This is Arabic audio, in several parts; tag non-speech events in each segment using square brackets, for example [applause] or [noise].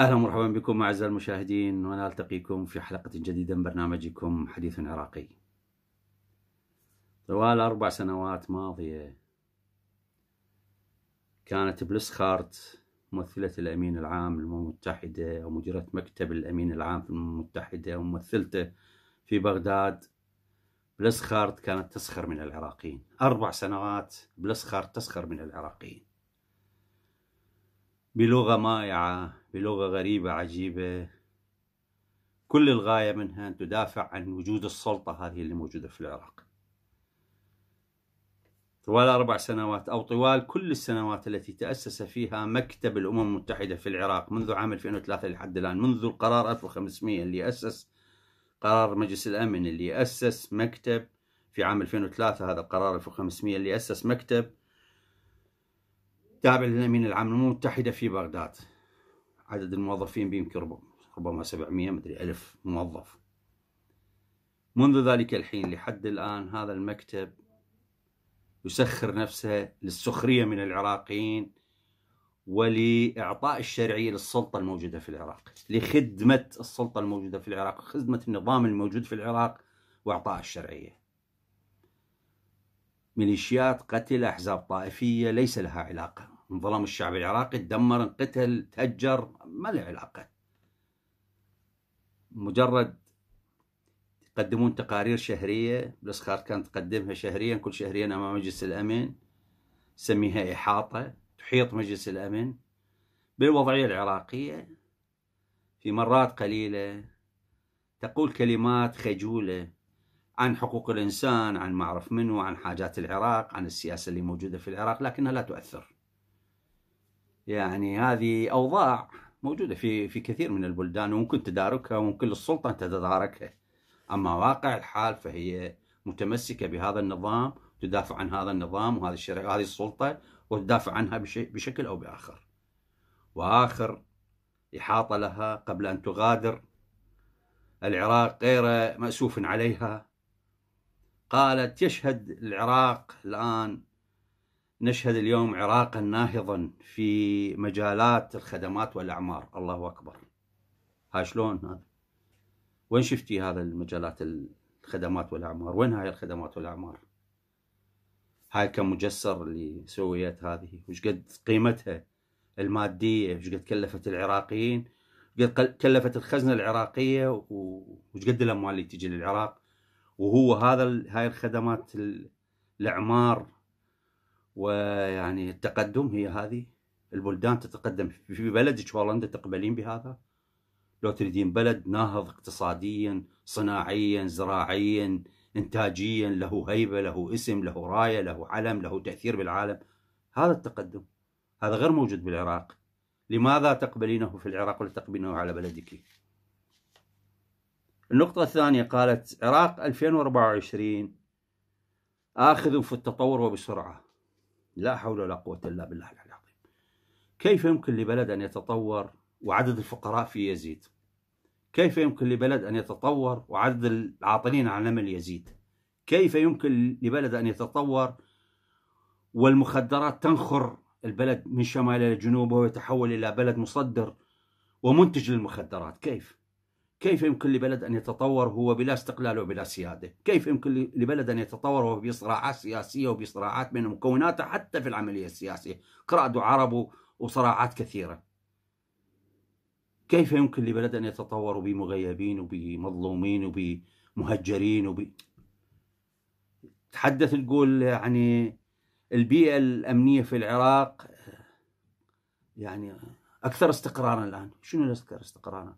أهلا ومرحبا بكم أعزائي المشاهدين ونلتقيكم في حلقة جديدة من برنامجكم حديث عراقي. طوال أربع سنوات ماضية كانت بلسخارت ممثلة الأمين العام للامم المتحدة أو مديره مكتب الأمين العام في الامم المتحدة وممثلته في بغداد. بلسخارت كانت تسخر من العراقيين. أربع سنوات بلسخارت تسخر من العراقيين. بلغة مائعة بلغة غريبة عجيبة. كل الغاية منها أن تدافع عن وجود السلطة هذه اللي موجودة في العراق. طوال أربع سنوات أو طوال كل السنوات التي تأسس فيها مكتب الأمم المتحدة في العراق منذ عام 2003 لحد الآن منذ القرار 1500 اللي أسس قرار مجلس الأمن اللي أسس مكتب في عام 2003 هذا القرار 1500 اللي أسس مكتب تابع للأمين العام للأمم المتحدة في بغداد. عدد الموظفين بيمكن ربما 700 مدري ألف موظف. منذ ذلك الحين لحد الآن هذا المكتب يسخر نفسه للسخرية من العراقيين ولإعطاء الشرعية للسلطة الموجودة في العراق لخدمة السلطة الموجودة في العراق خدمة النظام الموجود في العراق وإعطاء الشرعية. ميليشيات قتل أحزاب طائفية ليس لها علاقة. انظلم الشعب العراقي تدمر انقتل تهجر ما له علاقة. مجرد يقدمون تقارير شهرية بلسخار كانت تقدمها شهريا كل شهرين أمام مجلس الأمن سميها إحاطة تحيط مجلس الأمن بالوضعية العراقية. في مرات قليلة تقول كلمات خجولة عن حقوق الإنسان عن ما أعرف منه عن حاجات العراق عن السياسة اللي موجودة في العراق لكنها لا تؤثر. يعني هذه أوضاع موجودة في في كثير من البلدان وممكن تداركها وممكن للسلطة أن تتداركها أما واقع الحال فهي متمسكة بهذا النظام تدافع عن هذا النظام وهذه الشرع وهذه السلطة وتدافع عنها بشكل أو بآخر. وآخر إحاطة لها قبل أن تغادر العراق غير مأسوف عليها. قالت يشهد العراق الآن. نشهد اليوم عراقا ناهضا في مجالات الخدمات والأعمار. الله أكبر. ها شلون هذا؟ وين شفتي هذا المجالات الخدمات والأعمار؟ وين هاي الخدمات والأعمار؟ هاي كم مجسر اللي سويت هذه. وش قد قيمتها المادية؟ وش قد كلفت العراقيين؟ قد كلفت الخزنة العراقية؟ وش قد الأموال اللي تجي للعراق؟ وهو هذا هاي الخدمات الأعمار ويعني التقدم هي هذه. البلدان تتقدم في بلدك انت تقبلين بهذا. لو تريدين بلد ناهض اقتصاديا صناعيا زراعيا انتاجيا له هيبة له اسم له راية له علم له تأثير بالعالم هذا التقدم. هذا غير موجود بالعراق. لماذا تقبلينه في العراق ولا تقبلينه على بلدك؟ النقطة الثانية قالت عراق 2024 آخذ في التطور وبسرعة. لا حول ولا قوة إلا بالله العظيم. كيف يمكن لبلد أن يتطور وعدد الفقراء فيه يزيد؟ كيف يمكن لبلد أن يتطور وعدد العاطلين عن العمل يزيد؟ كيف يمكن لبلد أن يتطور والمخدرات تنخر البلد من شمال إلى جنوب ويتحول إلى بلد مصدر ومنتج للمخدرات؟ كيف؟ كيف يمكن لبلد أن يتطور هو بلا استقلال وبلا سيادة؟ كيف يمكن لبلد أن يتطور وهو بصراعات سياسية وبصراعات بين مكوناته حتى في العملية السياسية؟ قرأت وعرب وصراعات كثيرة. كيف يمكن لبلد أن يتطور بمغيبين وبمظلومين وبمهجرين وب؟ تحدث تقول يعني البيئة الأمنية في العراق يعني أكثر استقرارا الآن. شنو الأكثر استقرارا؟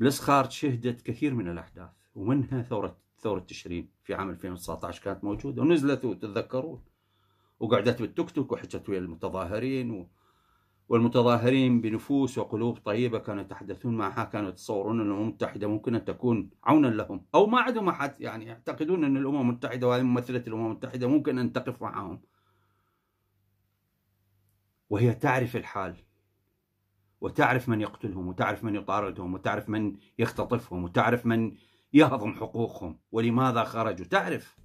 بلسخارت شهدت كثير من الأحداث ومنها ثورة ثورة تشرين في عام 2019 كانت موجودة ونزلت وتتذكرون. وقعدت بالتوك توك وحكت ويا المتظاهرين و... والمتظاهرين بنفوس وقلوب طيبة كانوا يتحدثون معها كانوا يتصورون أن الأمم المتحدة ممكن أن تكون عونا لهم. أو ما عندهم أحد يعني يعتقدون أن الأمم المتحدة وهذه ممثلة الأمم المتحدة ممكن أن تقف معهم. وهي تعرف الحال. وتعرف من يقتلهم وتعرف من يطاردهم وتعرف من يختطفهم وتعرف من يهضم حقوقهم ولماذا خرجوا؟ تعرف.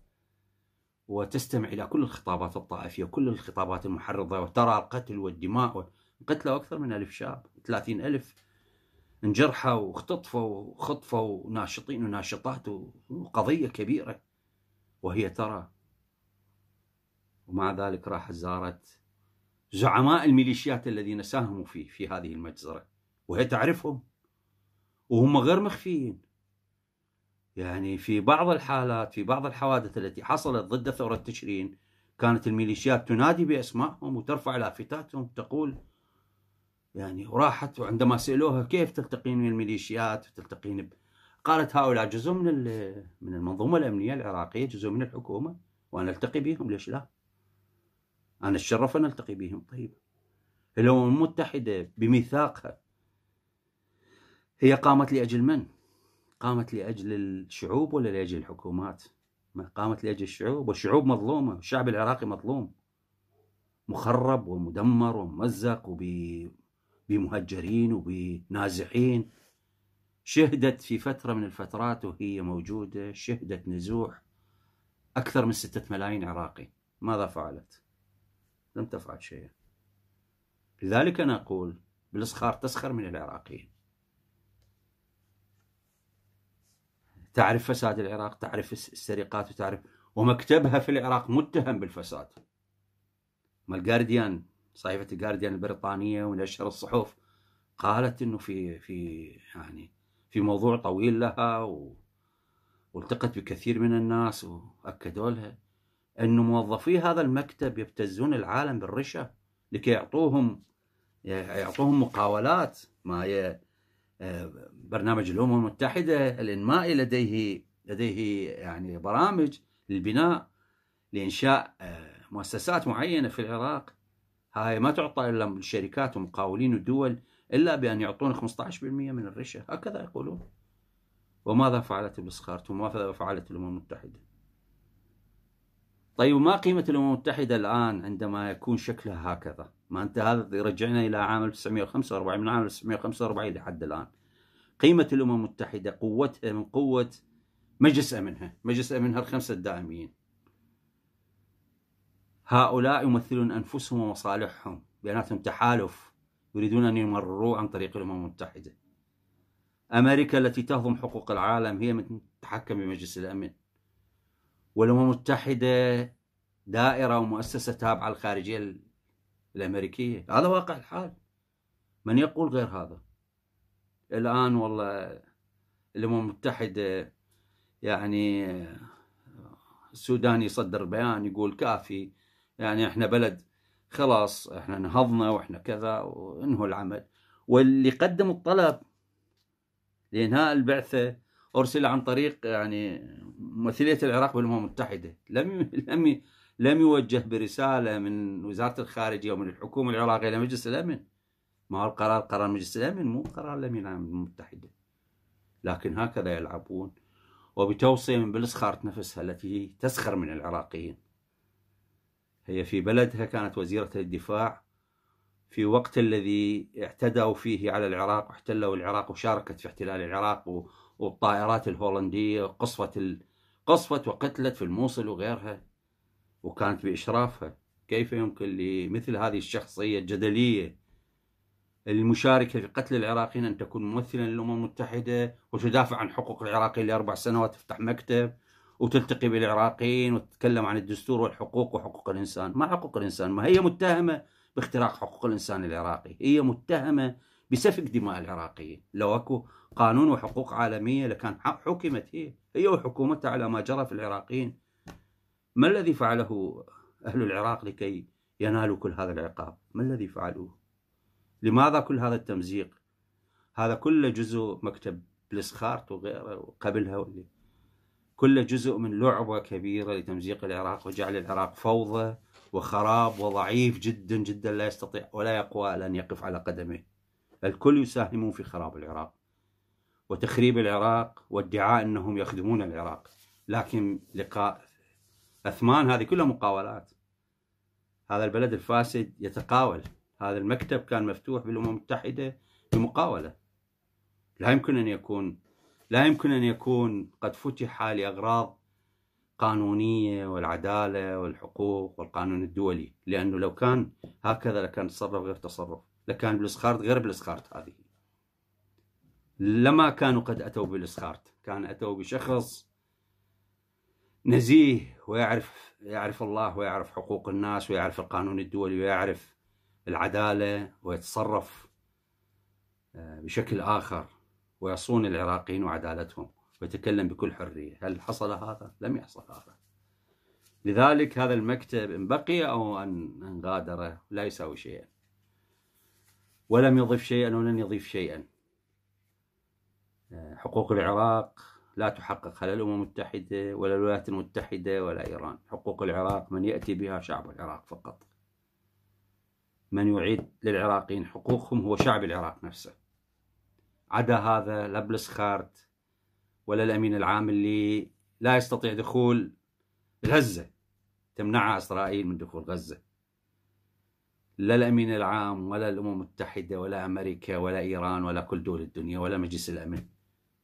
وتستمع إلى كل الخطابات الطائفية وكل الخطابات المحرضة وترى القتل والدماء قتلوا أكثر من ألف شاب ثلاثين ألف انجرحوا واختطفوا وخطفوا ناشطين وناشطات وقضية كبيرة. وهي ترى ومع ذلك راح زارت زعماء الميليشيات الذين ساهموا في في هذه المجزرة. وهي تعرفهم. وهم غير مخفيين. يعني في بعض الحالات في بعض الحوادث التي حصلت ضد ثورة تشرين كانت الميليشيات تنادي بأسمائهم وترفع لافتاتهم تقول يعني وراحت وعندما سألوها كيف تلتقين من الميليشيات وتلتقين ب... قالت هؤلاء جزء من من المنظومة الأمنية العراقية جزء من الحكومة وأنا ألتقي بهم ليش لا؟ أنا أتشرف أن ألتقي بهم. طيب. الأمم المتحدة بميثاقها؟ هي قامت لأجل من؟ قامت لأجل الشعوب ولا لأجل الحكومات؟ ما قامت لأجل الشعوب. والشعوب مظلومة الشعب العراقي مظلوم. مخرب ومدمر وممزق وبمهجرين وبنازحين. شهدت في فترة من الفترات وهي موجودة شهدت نزوح أكثر من ستة ملايين عراقي. ماذا فعلت؟ لم تفعل شيئا. لذلك أنا أقول بالإسخار تسخر من العراقيين. تعرف فساد العراق تعرف السرقات وتعرف ومكتبها في العراق متهم بالفساد. ما الجارديان صحيفة الجارديان البريطانية ومن أشهر الصحف قالت إنه في في يعني في موضوع طويل لها و... والتقت بكثير من الناس وأكدوا لها. انه موظفي هذا المكتب يبتزون العالم بالرشا لكي يعطوهم يعطوهم مقاولات ما هي آه، برنامج الأمم المتحدة الإنمائي لديه لديه يعني برامج للبناء لإنشاء آه، مؤسسات معينة في العراق. هاي ما تعطى إلا للشركات ومقاولين الدول إلا بأن يعطون 15% من الرشا. هكذا يقولون. وماذا فعلت بسخارت وماذا فعلت الأمم المتحدة؟ طيب ما قيمة الأمم المتحدة الآن عندما يكون شكلها هكذا؟ ما أنت هذا يرجعنا إلى عام 1945 من عام 1945 لحد الآن. قيمة الأمم المتحدة قوتها من قوة مجلس أمنها مجلس أمنها الخمسة الدائمين. هؤلاء يمثلون أنفسهم ومصالحهم بيناتهم تحالف يريدون أن يمرروه عن طريق الأمم المتحدة. أمريكا التي تهضم حقوق العالم هي من تتحكم بمجلس الأمن. والأمم المتحدة دائرة ومؤسسة تابعة للخارجية الأمريكية. هذا واقع الحال. من يقول غير هذا؟ الآن والله الأمم المتحدة يعني السودان يصدر بيان يقول كافي. يعني إحنا بلد خلاص إحنا نهضنا وإحنا كذا وانهوا العمل. واللي قدم الطلب لإنهاء البعثة أرسل عن طريق يعني ممثليه العراق بالأمم المتحدة. لم [laughs] لم لم يوجه برسالة من وزارة الخارجية ومن الحكومة العراقية إلى مجلس الأمن. ما هو القرار؟ قرار مجلس الأمن مو قرار الامين العام المتحدة. لكن هكذا يلعبون. وبتوصية من بلسخارت نفسها التي تسخر من العراقيين. هي في بلدها كانت وزيرة الدفاع. في وقت الذي اعتدوا فيه على العراق واحتلوا العراق وشاركت في احتلال العراق والطائرات الهولندية قصفت ال... قصفت وقتلت في الموصل وغيرها وكانت بإشرافها. كيف يمكن لمثل هذه الشخصية الجدلية المشاركة في قتل العراقيين أن تكون ممثلا للأمم المتحدة وتدافع عن حقوق العراقيين لأربع سنوات تفتح مكتب وتلتقي بالعراقيين وتتكلم عن الدستور والحقوق وحقوق الإنسان؟ ما حقوق الإنسان ما هي متهمة باختراق حقوق الإنسان العراقي؟ هي متهمة بسفك دماء العراقيين. لو أكو قانون وحقوق عالمية لكان حكمت هي. هي وحكومتها على ما جرى في العراقيين. ما الذي فعله أهل العراق لكي ينالوا كل هذا العقاب؟ ما الذي فعلوه؟ لماذا كل هذا التمزيق؟ هذا كله جزء مكتب بلسخارت وغيره وقبلها واللي كله جزء من لعبة كبيرة لتمزيق العراق وجعل العراق فوضى وخراب وضعيف جدا جدا لا يستطيع ولا يقوى أن يقف على قدمه. الكل يساهمون في خراب العراق وتخريب العراق وادعاء أنهم يخدمون العراق. لكن لقاء أثمان هذه كلها مقاولات. هذا البلد الفاسد يتقاول. هذا المكتب كان مفتوح بالأمم المتحدة بمقاولة. لا يمكن أن يكون لا يمكن أن يكون قد فتح لأغراض قانونية والعدالة والحقوق والقانون الدولي لأنه لو كان هكذا لكان تصرف غير تصرف. لكان بلسخارت غير بلسخارت هذه. لما كانوا قد أتوا بلسخارت كان أتوا بشخص نزيه ويعرف يعرف الله ويعرف حقوق الناس ويعرف القانون الدولي ويعرف العدالة ويتصرف آه، بشكل آخر ويصون العراقيين وعدالتهم ويتكلم بكل حرية. هل حصل هذا؟ لم يحصل هذا. لذلك هذا المكتب إن بقي أو أن غادر لا يساوي شيئا. ولم يضف شيئا ولن يضيف شيئا. حقوق العراق لا تحقق لا الأمم المتحدة ولا الولايات المتحدة ولا إيران. حقوق العراق من يأتي بها شعب العراق فقط. من يعيد للعراقيين حقوقهم هو شعب العراق نفسه. عدا هذا لا بلسخارت ولا الأمين العام اللي لا يستطيع دخول غزة تمنعها إسرائيل من دخول غزة. لا الأمين العام ولا الأمم المتحدة ولا أمريكا ولا إيران ولا كل دول الدنيا ولا مجلس الأمن.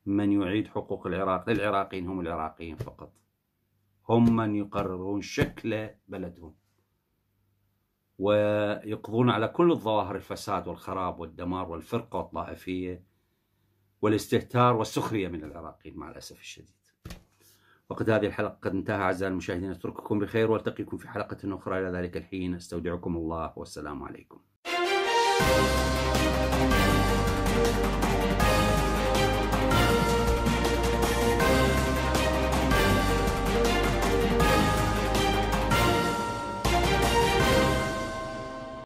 من يعيد حقوق العراق للعراقيين هم العراقيين فقط. هم من يقررون شكل بلدهم. ويقضون على كل الظواهر الفساد والخراب والدمار والفرقة والطائفية والاستهتار والسخرية من العراقيين مع الأسف الشديد. وقد هذه الحلقة قد انتهى أعزائي المشاهدين أترككم بخير وألتقيكم في حلقة أخرى. إلى ذلك الحين أستودعكم الله والسلام عليكم.